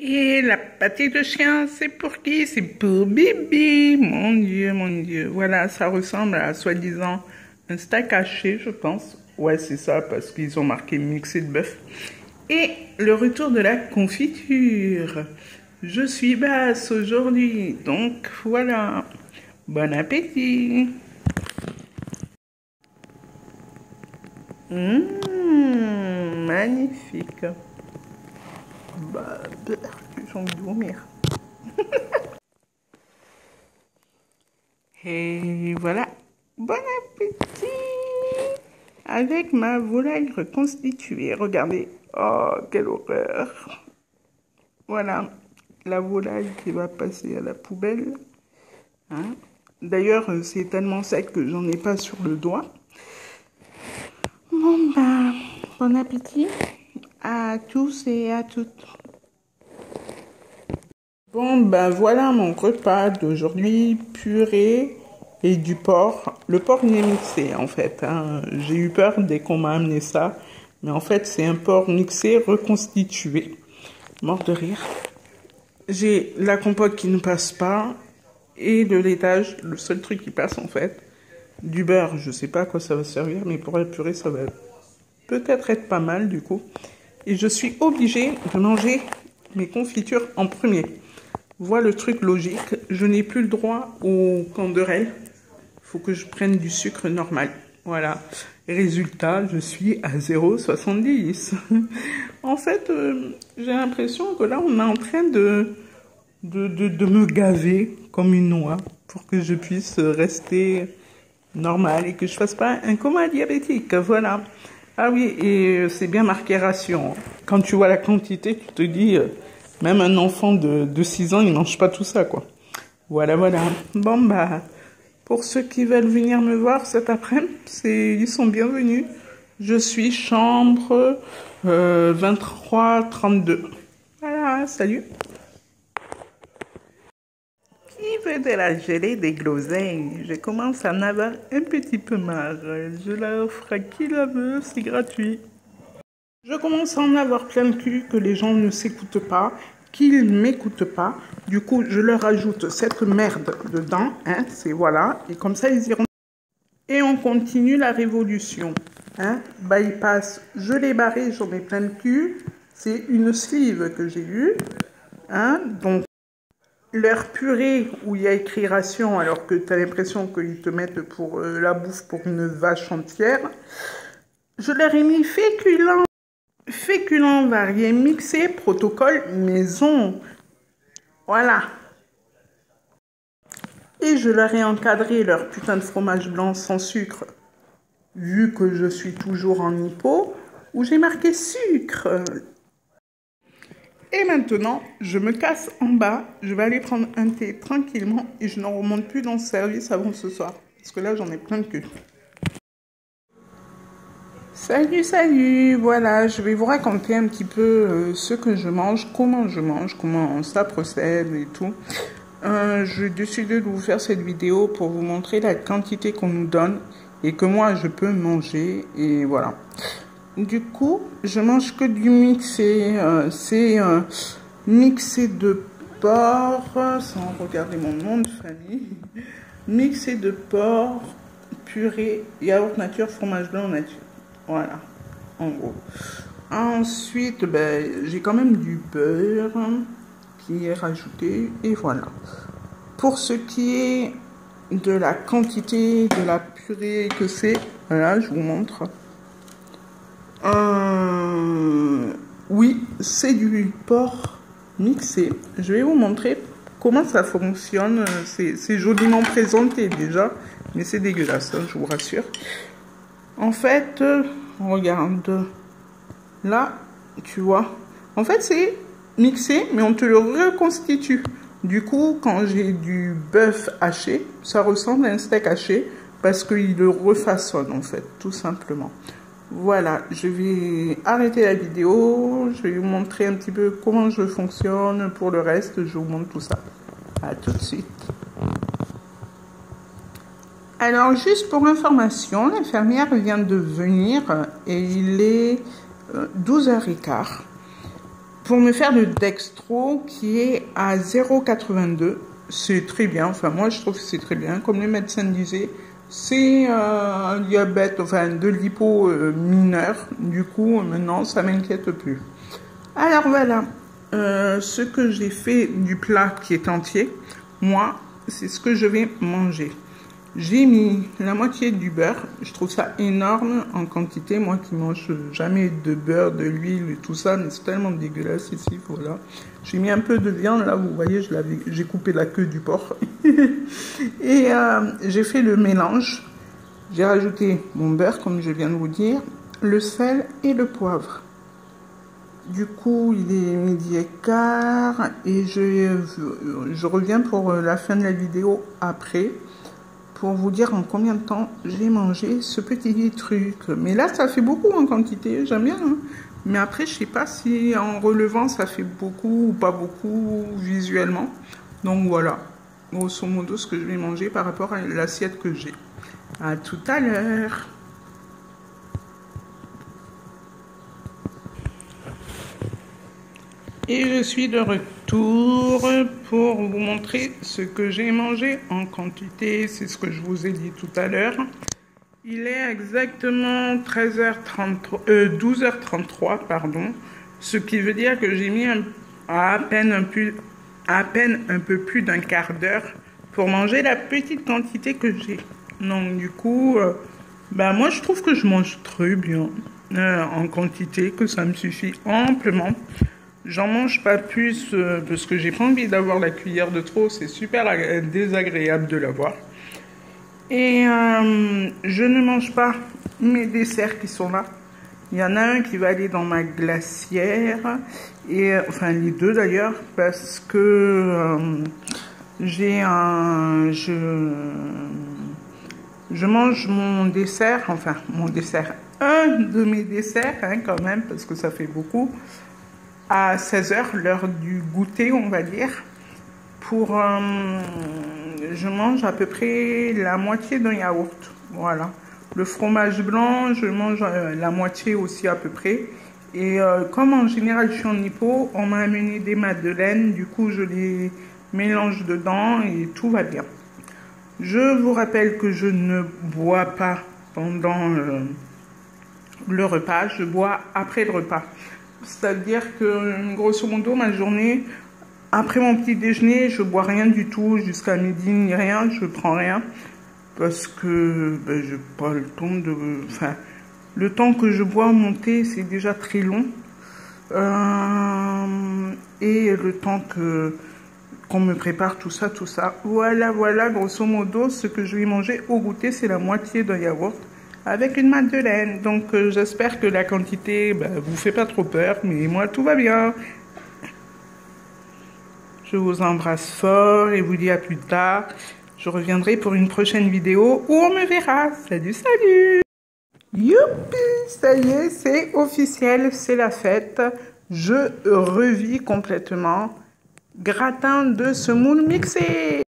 Et la pâté de chien, c'est pour qui? C'est pour Bibi. Mon Dieu, mon Dieu. Voilà, ça ressemble à soi-disant un steak haché, je pense. Ouais, c'est ça, parce qu'ils ont marqué mixé de bœuf. Et le retour de la confiture. Je suis basse aujourd'hui, donc voilà. Bon appétit. Mmh, magnifique. Bah, j'ai envie de vomir. Et voilà. Bon appétit Avec ma volaille reconstituée. Regardez. Oh, quelle horreur. Voilà. La volaille qui va passer à la poubelle. Hein. D'ailleurs, c'est tellement sec que j'en ai pas sur le doigt. Bon, ben, bon appétit à tous et à toutes. Bon, ben voilà mon repas d'aujourd'hui, purée et du porc. Le porc n'est mixé en fait. Hein. J'ai eu peur dès qu'on m'a amené ça. Mais en fait, c'est un porc mixé reconstitué. Mort de rire. J'ai la compote qui ne passe pas et le laitage, le seul truc qui passe en fait. Du beurre, je sais pas à quoi ça va servir, mais pour la purée, ça va peut-être être pas mal du coup et je suis obligée de manger mes confitures en premier. Voilà le truc logique. Je n'ai plus le droit au canderel. Il faut que je prenne du sucre normal. Voilà. Résultat, je suis à 0,70. en fait, euh, j'ai l'impression que là, on est en train de de, de, de, me gaver comme une noix pour que je puisse rester normal et que je fasse pas un coma diabétique. Voilà. Ah oui, et c'est bien marqué ration. Quand tu vois la quantité, tu te dis, euh, même un enfant de, de 6 ans, il mange pas tout ça, quoi. Voilà, voilà. Bon, bah, pour ceux qui veulent venir me voir cet après-midi, ils sont bienvenus. Je suis chambre euh, 23-32. Voilà, salut de la gelée des groseilles. Je commence à en avoir un petit peu marre. Je la offre à qui la veut, c'est gratuit. Je commence à en avoir plein de cul que les gens ne s'écoutent pas, qu'ils ne m'écoutent pas. Du coup, je leur ajoute cette merde dedans. Hein, c'est voilà. Et comme ça, ils iront. Et on continue la révolution. Hein, bypass, je l'ai barré, j'en ai plein de cul. C'est une sleeve que j'ai eue. Hein, donc leur purée où il y a écrit ration alors que tu as l'impression qu'ils te mettent pour euh, la bouffe pour une vache entière. Je leur ai mis féculents, féculents variés mixés, protocole maison. Voilà. Et je leur ai encadré leur putain de fromage blanc sans sucre, vu que je suis toujours en hypo, où j'ai marqué sucre. Et maintenant, je me casse en bas. Je vais aller prendre un thé tranquillement et je n'en remonte plus dans le service avant ce soir. Parce que là, j'en ai plein de cul. Salut, salut Voilà, je vais vous raconter un petit peu euh, ce que je mange, comment je mange, comment ça procède et tout. Euh, je décidé de vous faire cette vidéo pour vous montrer la quantité qu'on nous donne et que moi, je peux manger. Et voilà. Du coup, je mange que du mixé. Euh, c'est euh, mixé de porc, sans regarder mon nom de famille. Mixé de porc, purée, yaourt nature, fromage blanc nature. Voilà, en gros. Ensuite, ben, j'ai quand même du beurre qui est rajouté. Et voilà. Pour ce qui est de la quantité de la purée que c'est, voilà, je vous montre. Euh, oui, c'est du porc mixé. Je vais vous montrer comment ça fonctionne. C'est joliment présenté déjà, mais c'est dégueulasse, hein, je vous rassure. En fait, regarde, là, tu vois. En fait, c'est mixé, mais on te le reconstitue. Du coup, quand j'ai du bœuf haché, ça ressemble à un steak haché parce qu'il le refaçonne en fait, tout simplement. Voilà, je vais arrêter la vidéo. Je vais vous montrer un petit peu comment je fonctionne. Pour le reste, je vous montre tout ça. À tout de suite. Alors, juste pour information, l'infirmière vient de venir et il est 12h15. Euh, pour me faire le dextro qui est à 0,82. C'est très bien, enfin moi je trouve que c'est très bien. Comme les médecins disaient, c'est un diabète, enfin de l'hypo euh, mineur. Du coup, maintenant, ça m'inquiète plus. Alors voilà, euh, ce que j'ai fait du plat qui est entier, moi, c'est ce que je vais manger. J'ai mis la moitié du beurre. Je trouve ça énorme en quantité. Moi qui mange jamais de beurre, de l'huile et tout ça, mais c'est tellement dégueulasse ici. Voilà. J'ai mis un peu de viande. Là, vous voyez, j'ai coupé la queue du porc. et euh, j'ai fait le mélange. J'ai rajouté mon beurre, comme je viens de vous dire, le sel et le poivre. Du coup, il est midi et quart et je, je reviens pour la fin de la vidéo après pour vous dire en combien de temps j'ai mangé ce petit truc. Mais là, ça fait beaucoup en quantité, j'aime bien. Hein. Mais après, je sais pas si en relevant, ça fait beaucoup ou pas beaucoup visuellement. Donc voilà, grosso modo, ce que je vais manger par rapport à l'assiette que j'ai. À tout à l'heure. Et je suis de retour pour vous montrer ce que j'ai mangé en quantité. C'est ce que je vous ai dit tout à l'heure. Il est exactement 13h33, 12h33, euh, pardon. Ce qui veut dire que j'ai mis à, peine un peu, plus d'un quart d'heure pour manger la petite quantité que j'ai. Donc du coup, euh, bah, moi je trouve que je mange très bien euh, en quantité, que ça me suffit amplement. J'en mange pas plus euh, parce que j'ai pas envie d'avoir la cuillère de trop, c'est super désagréable de l'avoir. Et euh, je ne mange pas mes desserts qui sont là. Il y en a un qui va aller dans ma glacière, et enfin les deux d'ailleurs, parce que euh, j'ai un. Je, je mange mon dessert, enfin mon dessert, un de mes desserts hein, quand même, parce que ça fait beaucoup à 16h, l'heure du goûter, on va dire. Pour, euh, je mange à peu près la moitié d'un yaourt. Voilà. Le fromage blanc, je mange euh, la moitié aussi à peu près. Et euh, comme en général je suis en hypo, on m'a amené des madeleines. Du coup, je les mélange dedans et tout va bien. Je vous rappelle que je ne bois pas pendant le repas, je bois après le repas. C'est-à-dire que, grosso modo, ma journée, après mon petit déjeuner, je bois rien du tout jusqu'à midi ni rien, je prends rien parce que ben, je pas le temps de. Enfin, le temps que je bois mon c'est déjà très long. Euh, et le temps que qu'on me prépare tout ça, tout ça. Voilà, voilà, grosso modo, ce que je vais manger au goûter, c'est la moitié d'un yaourt avec une madeleine. Donc euh, j'espère que la quantité bah, vous fait pas trop peur, mais moi tout va bien. Je vous embrasse fort et vous dis à plus tard. Je reviendrai pour une prochaine vidéo où on me verra. Salut, salut Youpi Ça y est, c'est officiel, c'est la fête. Je revis complètement gratin de semoule mixé.